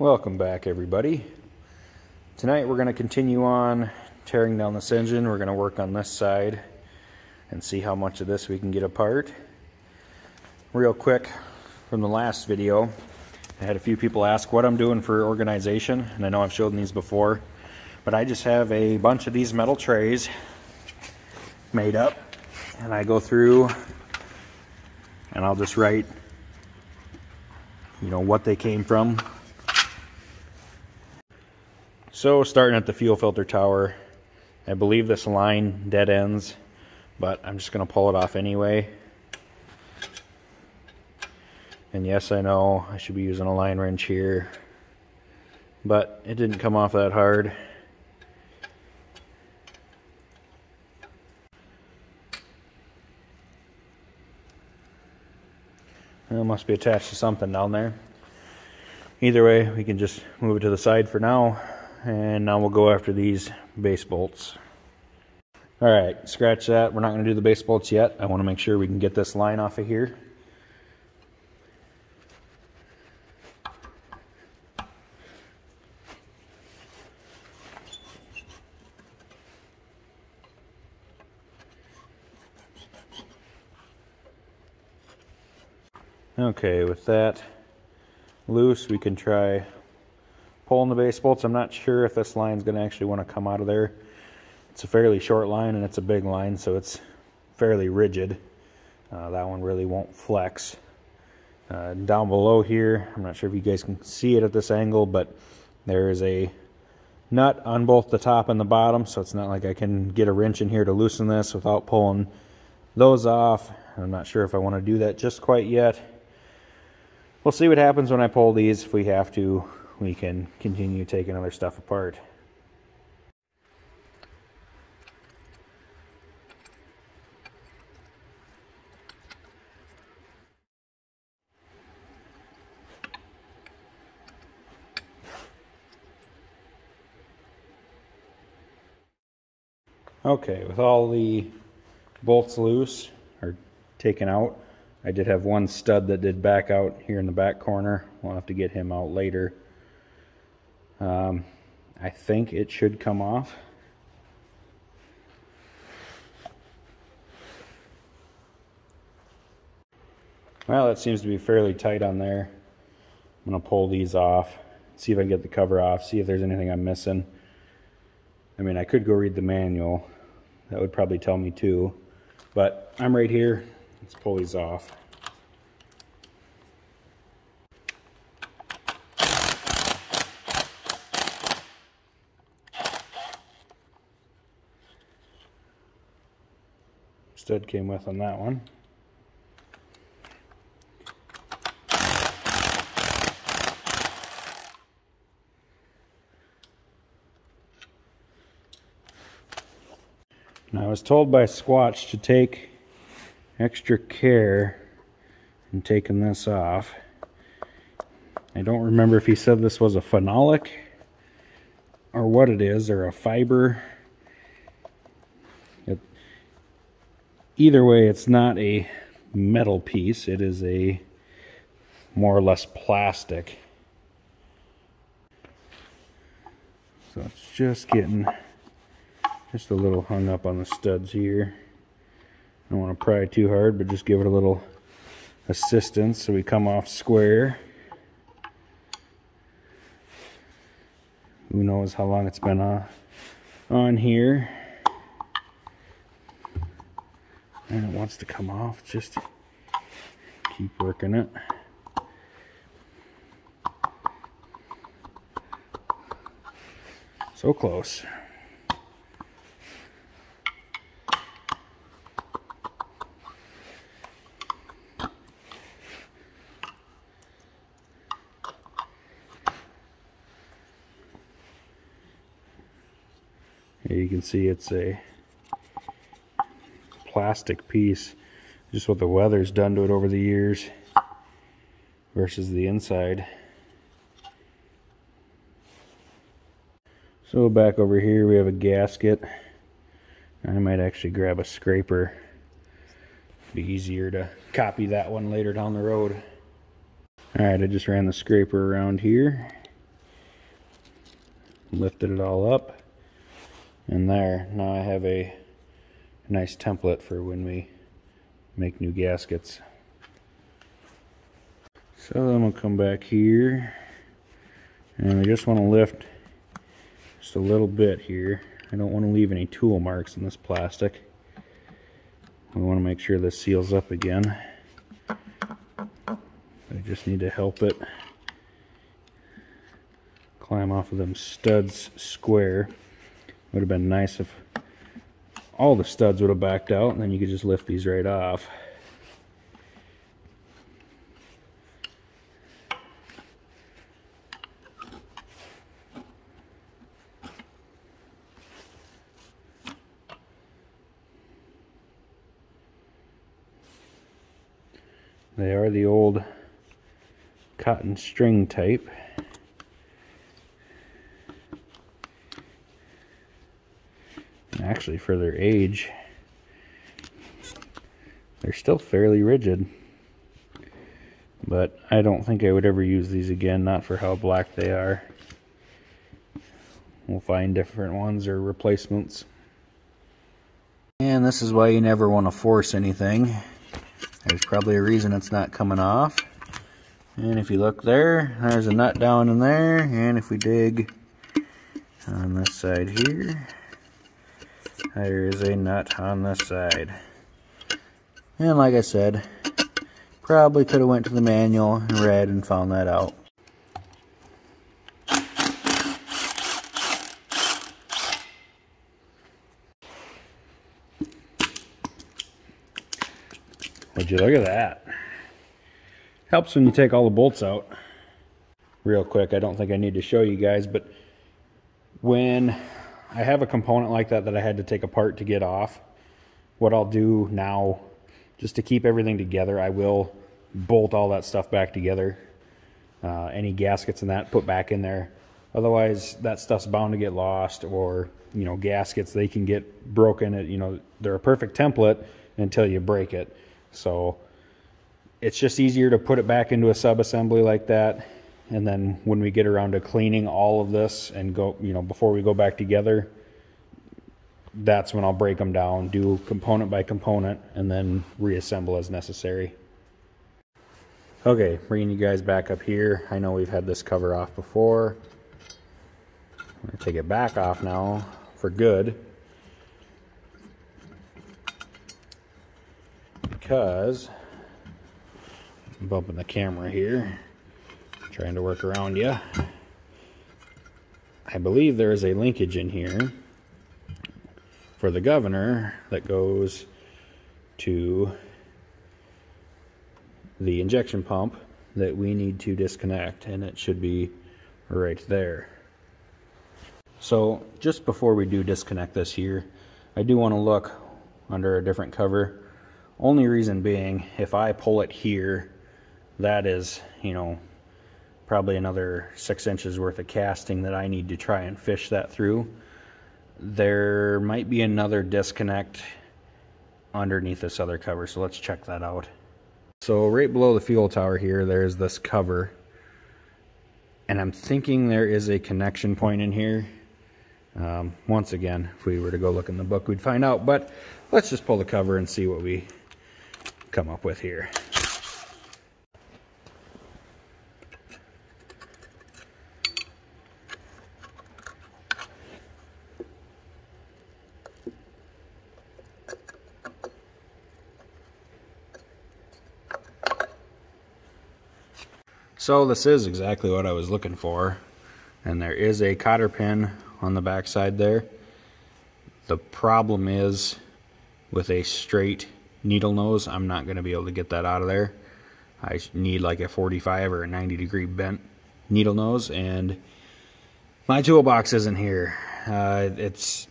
Welcome back everybody. Tonight we're going to continue on tearing down this engine. We're going to work on this side and see how much of this we can get apart. Real quick from the last video, I had a few people ask what I'm doing for organization and I know I've shown these before but I just have a bunch of these metal trays made up and I go through and I'll just write you know what they came from so starting at the fuel filter tower I believe this line dead ends but I'm just gonna pull it off anyway and yes I know I should be using a line wrench here but it didn't come off that hard It must be attached to something down there. Either way, we can just move it to the side for now. And now we'll go after these base bolts. All right, scratch that. We're not going to do the base bolts yet. I want to make sure we can get this line off of here. Okay, with that loose, we can try pulling the base bolts. I'm not sure if this line is going to actually want to come out of there. It's a fairly short line and it's a big line, so it's fairly rigid. Uh, that one really won't flex. Uh, down below here, I'm not sure if you guys can see it at this angle, but there is a nut on both the top and the bottom, so it's not like I can get a wrench in here to loosen this without pulling those off. I'm not sure if I want to do that just quite yet we'll see what happens when I pull these. If we have to, we can continue taking other stuff apart. Okay, with all the bolts loose or taken out, I did have one stud that did back out here in the back corner. We'll have to get him out later. Um, I think it should come off. Well, that seems to be fairly tight on there. I'm to pull these off, see if I can get the cover off, see if there's anything I'm missing. I mean, I could go read the manual. That would probably tell me too. But I'm right here. Let's pull these off. Stud came with on that one. Now I was told by Squatch to take extra care in taking this off. I don't remember if he said this was a phenolic or what it is, or a fiber. Either way, it's not a metal piece. It is a more or less plastic. So it's just getting just a little hung up on the studs here. I don't want to pry too hard, but just give it a little assistance so we come off square. Who knows how long it's been uh, on here. And it wants to come off, just keep working it. So close. you can see it's a plastic piece just what the weather's done to it over the years versus the inside. So back over here we have a gasket. I might actually grab a scraper. Be easier to copy that one later down the road. Alright I just ran the scraper around here. Lifted it all up. And there, now I have a nice template for when we make new gaskets. So then we'll come back here and I just want to lift just a little bit here. I don't want to leave any tool marks in this plastic. We want to make sure this seals up again. I just need to help it climb off of them studs square. Would have been nice if all the studs would have backed out and then you could just lift these right off. They are the old cotton string type. Actually for their age. They're still fairly rigid. But I don't think I would ever use these again not for how black they are. We'll find different ones or replacements. And this is why you never want to force anything. There's probably a reason it's not coming off. And if you look there there's a nut down in there. And if we dig on this side here there is a nut on this side. And like I said, probably could have went to the manual and read and found that out. Would you look at that? Helps when you take all the bolts out. Real quick, I don't think I need to show you guys, but when I have a component like that that I had to take apart to get off. What I'll do now, just to keep everything together, I will bolt all that stuff back together. Uh, any gaskets and that put back in there. Otherwise, that stuff's bound to get lost or, you know, gaskets, they can get broken. At, you know, they're a perfect template until you break it. So it's just easier to put it back into a sub-assembly like that and then when we get around to cleaning all of this and go you know before we go back together that's when I'll break them down do component by component and then reassemble as necessary. Okay bringing you guys back up here. I know we've had this cover off before. I'm gonna take it back off now for good. Because I'm bumping the camera here trying to work around you. I believe there is a linkage in here for the governor that goes to the injection pump that we need to disconnect and it should be right there. So just before we do disconnect this here, I do want to look under a different cover. Only reason being, if I pull it here, that is, you know, probably another six inches worth of casting that I need to try and fish that through. There might be another disconnect underneath this other cover, so let's check that out. So right below the fuel tower here, there's this cover. And I'm thinking there is a connection point in here. Um, once again, if we were to go look in the book, we'd find out. But let's just pull the cover and see what we come up with here. So this is exactly what I was looking for. And there is a cotter pin on the back side there. The problem is with a straight needle nose, I'm not going to be able to get that out of there. I need like a 45 or a 90 degree bent needle nose and my toolbox isn't here. Uh, it's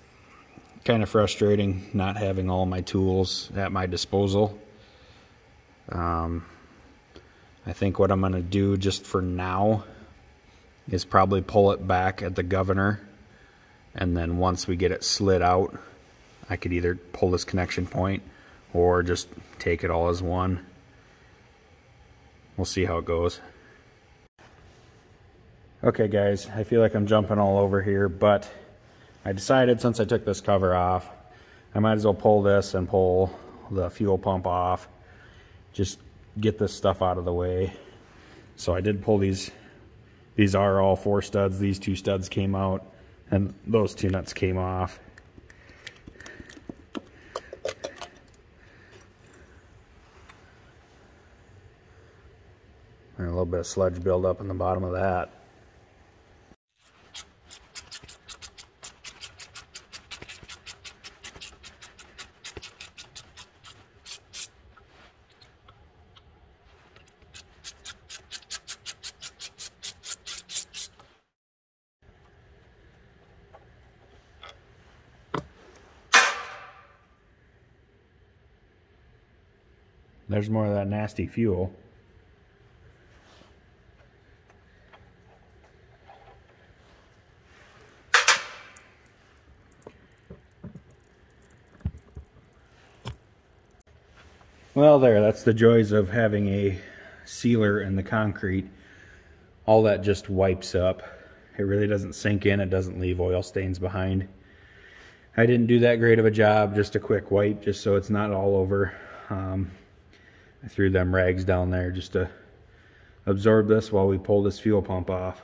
kind of frustrating not having all my tools at my disposal. Um, I think what I'm going to do just for now is probably pull it back at the governor and then once we get it slid out I could either pull this connection point or just take it all as one. We'll see how it goes. Okay guys, I feel like I'm jumping all over here, but I decided since I took this cover off, I might as well pull this and pull the fuel pump off. Just get this stuff out of the way. So I did pull these, these are all four studs. These two studs came out and those two nuts came off. And a little bit of sludge buildup in the bottom of that. There's more of that nasty fuel. Well there, that's the joys of having a sealer in the concrete. All that just wipes up. It really doesn't sink in, it doesn't leave oil stains behind. I didn't do that great of a job, just a quick wipe, just so it's not all over. Um, I threw them rags down there just to absorb this while we pull this fuel pump off.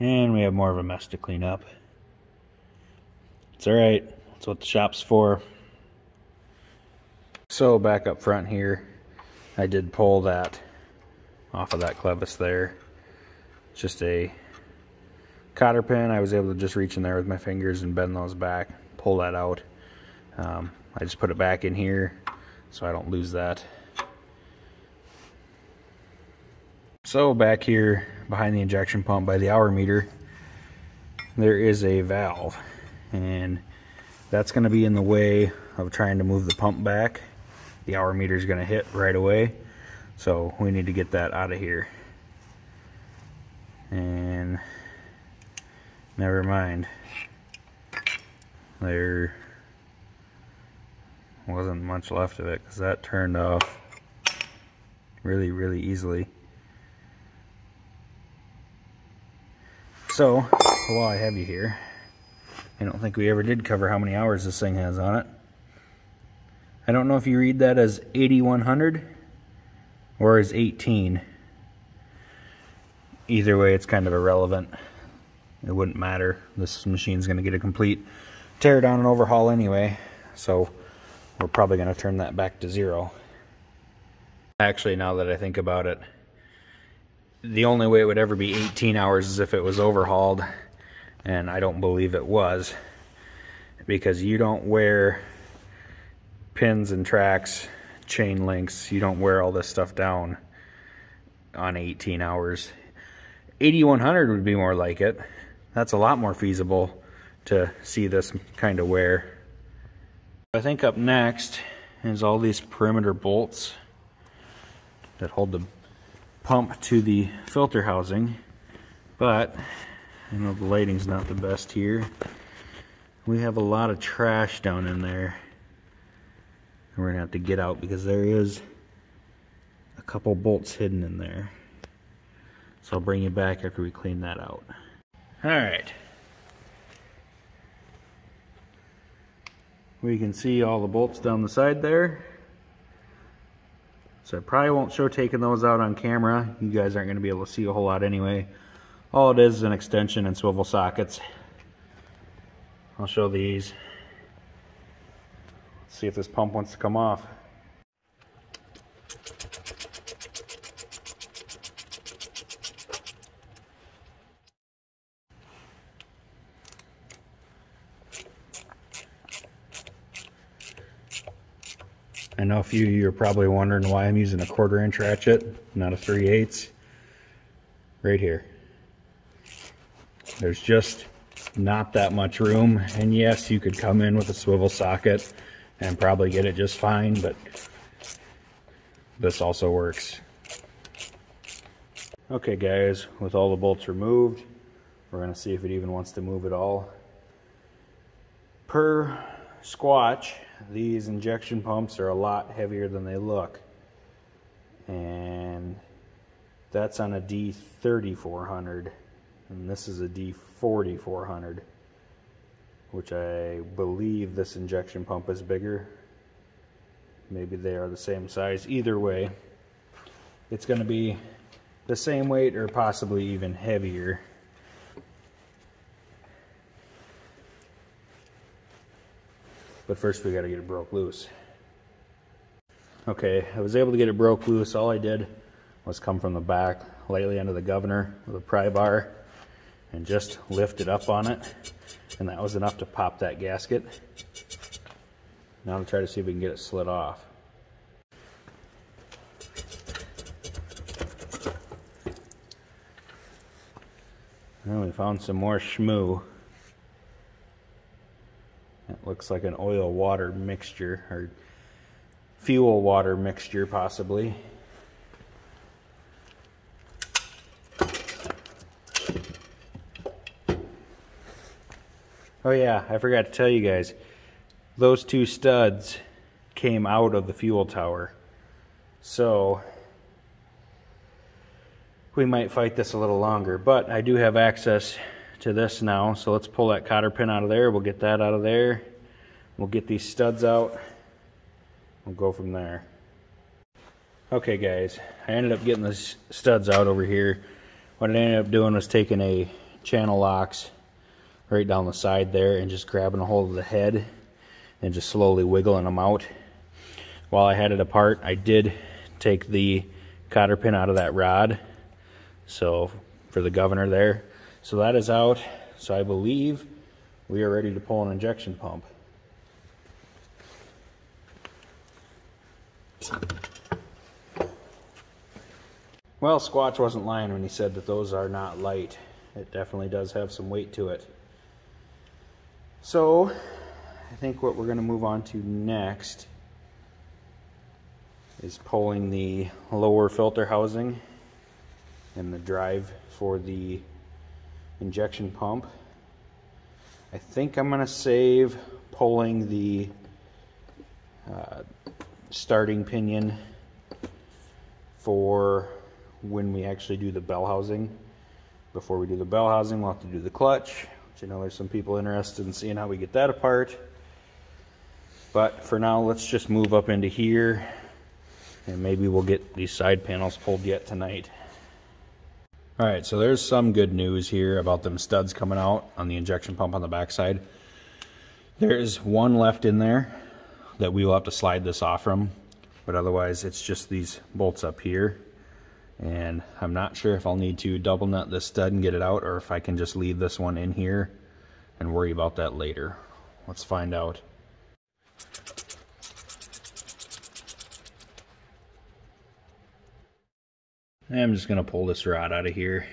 And we have more of a mess to clean up. It's alright. That's what the shop's for. So back up front here, I did pull that off of that clevis there. It's Just a cotter pin. I was able to just reach in there with my fingers and bend those back, pull that out. Um, I just put it back in here so I don't lose that. So back here behind the injection pump by the hour meter, there is a valve and that's going to be in the way of trying to move the pump back the hour meter is going to hit right away. So we need to get that out of here. And never mind. There wasn't much left of it because that turned off really, really easily. So, while I have you here, I don't think we ever did cover how many hours this thing has on it. I don't know if you read that as 8100 or as 18. Either way, it's kind of irrelevant. It wouldn't matter. This machine's going to get a complete tear down and overhaul anyway. So we're probably going to turn that back to zero. Actually, now that I think about it, the only way it would ever be 18 hours is if it was overhauled. And I don't believe it was. Because you don't wear pins and tracks, chain links. You don't wear all this stuff down on 18 hours. 8100 would be more like it. That's a lot more feasible to see this kind of wear. I think up next is all these perimeter bolts that hold the pump to the filter housing. But, I know the lighting's not the best here. We have a lot of trash down in there we're gonna have to get out because there is a couple bolts hidden in there. So I'll bring you back after we clean that out. All right. We can see all the bolts down the side there. So I probably won't show taking those out on camera. You guys aren't gonna be able to see a whole lot anyway. All it is is an extension and swivel sockets. I'll show these see if this pump wants to come off. I know a few of you are probably wondering why I'm using a quarter inch ratchet, not a 3 8 right here. There's just not that much room. And yes, you could come in with a swivel socket and probably get it just fine, but this also works. Okay guys, with all the bolts removed, we're to see if it even wants to move at all. Per Squatch, these injection pumps are a lot heavier than they look. And that's on a D3400 and this is a D4400 which I believe this injection pump is bigger. Maybe they are the same size. Either way, it's going to be the same weight or possibly even heavier. But first we got to get it broke loose. Okay, I was able to get it broke loose. All I did was come from the back, lightly under the governor with a pry bar and just lift it up on it. And that was enough to pop that gasket. Now I'll try to see if we can get it slid off. And we found some more shmoo. It looks like an oil water mixture or fuel water mixture possibly. Oh yeah, I forgot to tell you guys. Those two studs came out of the fuel tower. So we might fight this a little longer, but I do have access to this now. So let's pull that cotter pin out of there. We'll get that out of there. We'll get these studs out. We'll go from there. Okay guys, I ended up getting the studs out over here. What I ended up doing was taking a channel locks right down the side there and just grabbing a hold of the head and just slowly wiggling them out. While I had it apart, I did take the cotter pin out of that rod. So for the governor there. So that is out. So I believe we are ready to pull an injection pump. Well, Squatch wasn't lying when he said that those are not light. It definitely does have some weight to it. So, I think what we're going to move on to next is pulling the lower filter housing and the drive for the injection pump. I think I'm going to save pulling the uh, starting pinion for when we actually do the bell housing. Before we do the bell housing, we'll have to do the clutch, which I know there's some people interested in seeing how we get that apart. But for now, let's just move up into here and maybe we'll get these side panels pulled yet tonight. All right, so there's some good news here about them studs coming out on the injection pump on the backside. There's one left in there that we will have to slide this off from, but otherwise it's just these bolts up here and I'm not sure if I'll need to double nut this stud and get it out or if I can just leave this one in here and worry about that later. Let's find out. I'm just going to pull this rod out of here.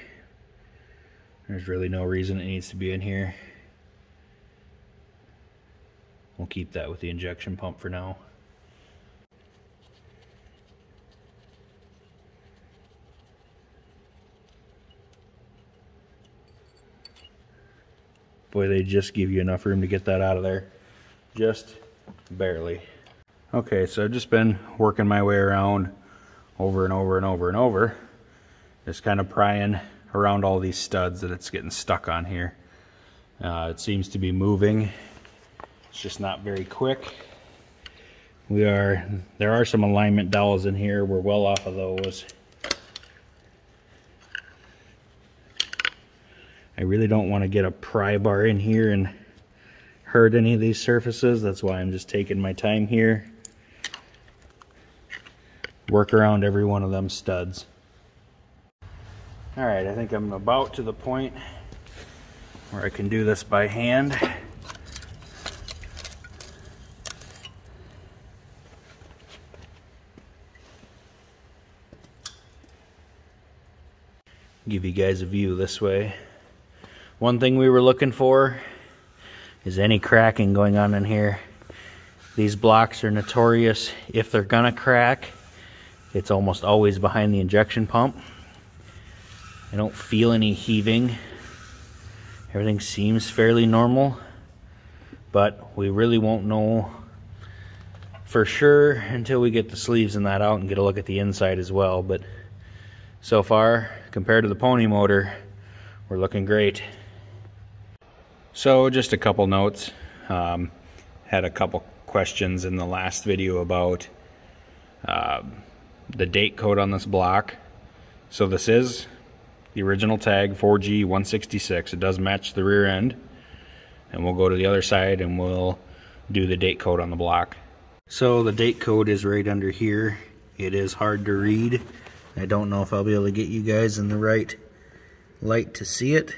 There's really no reason it needs to be in here. We'll keep that with the injection pump for now. Boy, they just give you enough room to get that out of there. Just barely. Okay, so I've just been working my way around over and over and over and over. Just kind of prying around all these studs that it's getting stuck on here. Uh, it seems to be moving. It's just not very quick. We are, there are some alignment dowels in here. We're well off of those. I really don't want to get a pry bar in here and hurt any of these surfaces. That's why I'm just taking my time here. Work around every one of them studs. All right, I think I'm about to the point where I can do this by hand. Give you guys a view this way. One thing we were looking for is any cracking going on in here. These blocks are notorious. If they're gonna crack, it's almost always behind the injection pump. I don't feel any heaving. Everything seems fairly normal, but we really won't know for sure until we get the sleeves and that out and get a look at the inside as well. But so far, compared to the pony motor, we're looking great. So just a couple notes. Um, had a couple questions in the last video about uh, the date code on this block. So this is the original tag 4G 166. It does match the rear end. And we'll go to the other side and we'll do the date code on the block. So the date code is right under here. It is hard to read. I don't know if I'll be able to get you guys in the right light to see it.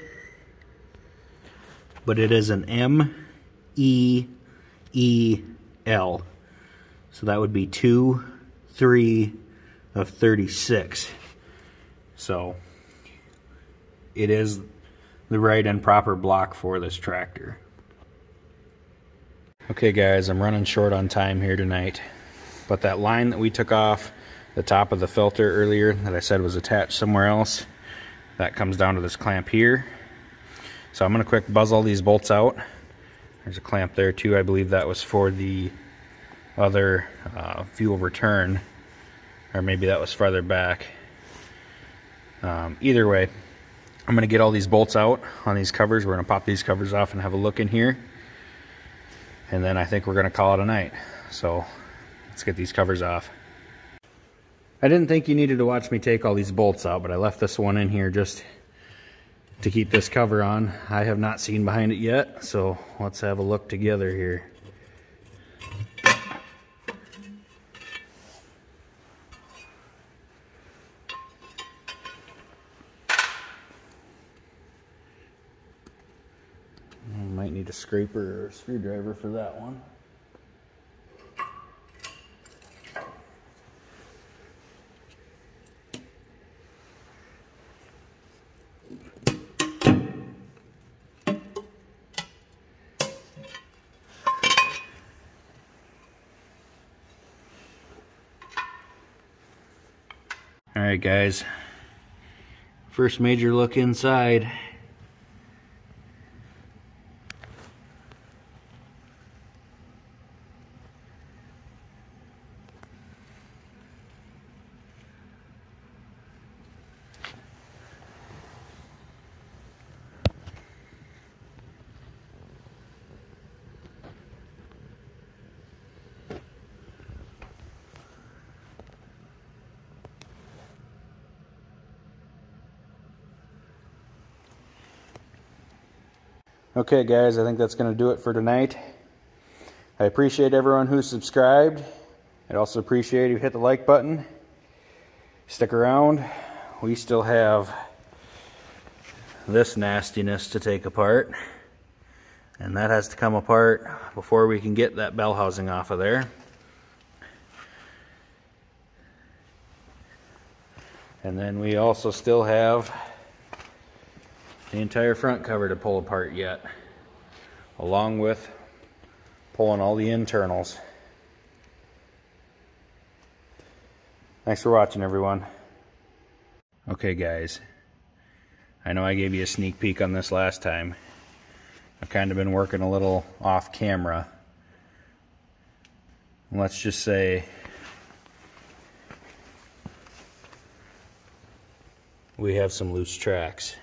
But it is an M E E L. So that would be 2, 3 of 36. So it is the right and proper block for this tractor. Okay guys, I'm running short on time here tonight, but that line that we took off the top of the filter earlier that I said was attached somewhere else, that comes down to this clamp here. So I'm gonna quick buzz all these bolts out. There's a clamp there too, I believe that was for the other uh, fuel return, or maybe that was farther back. Um, either way, I'm to get all these bolts out on these covers. We're to pop these covers off and have a look in here. And then I think we're to call it a night. So let's get these covers off. I didn't think you needed to watch me take all these bolts out, but I left this one in here just to keep this cover on. I have not seen behind it yet, so let's have a look together here. Might need a scraper or a screwdriver for that one. Right, guys. First major look inside. Okay, guys, I think that's going to do it for tonight. I appreciate everyone who subscribed. I'd also appreciate you hit the like button. Stick around. We still have this nastiness to take apart. And that has to come apart before we can get that bell housing off of there. And then we also still have the entire front cover to pull apart yet, along with pulling all the internals. Thanks for watching, everyone. Okay, guys. I know I gave you a sneak peek on this last time. I've kind of been working a little off camera. Let's just say we have some loose tracks.